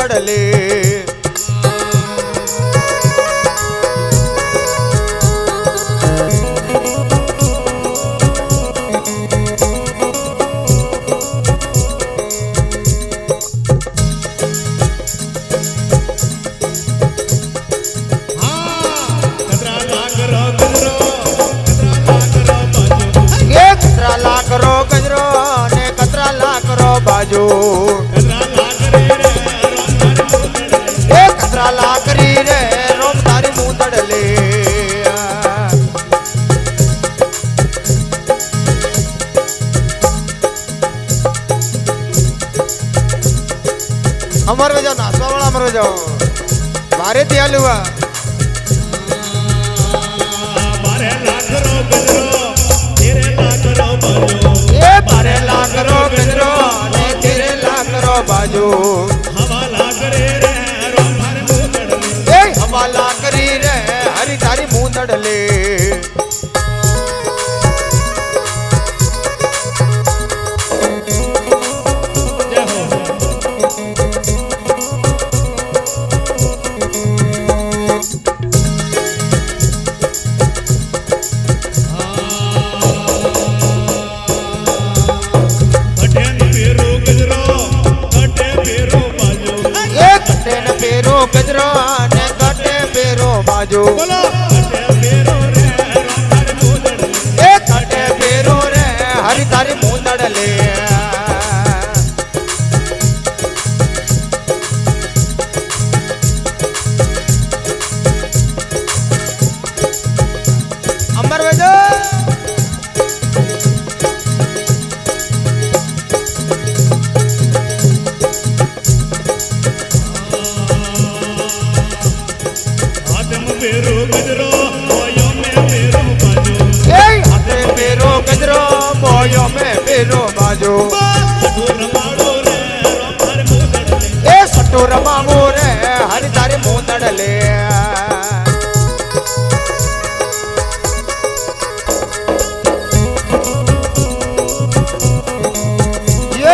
कड़ले हमर में जाओ नाचवा वाला हमर में बारे दियाल हुआ बारे लाख रो बिद्रो ए बारे लाख रो बिद्रो तेरे लाख रो बाजो। हवा लाग रे जो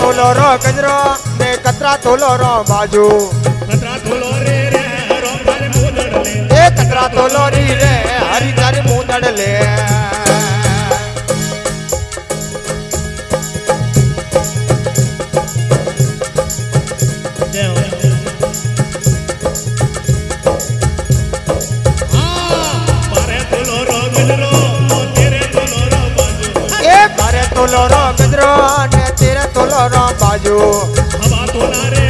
તોલો રો ગજરો ને કતરા તોલો રો બાજુ छोरा तो लोरी रे हरिचर मुदड़ ले। हाँ, तुलो तो रो गजरो तेरे तो तुलो रो बाजू। हवा तो ना रे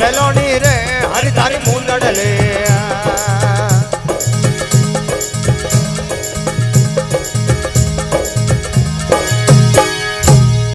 வெலோ நீரே ஹரிதாரி மூந்தடலே.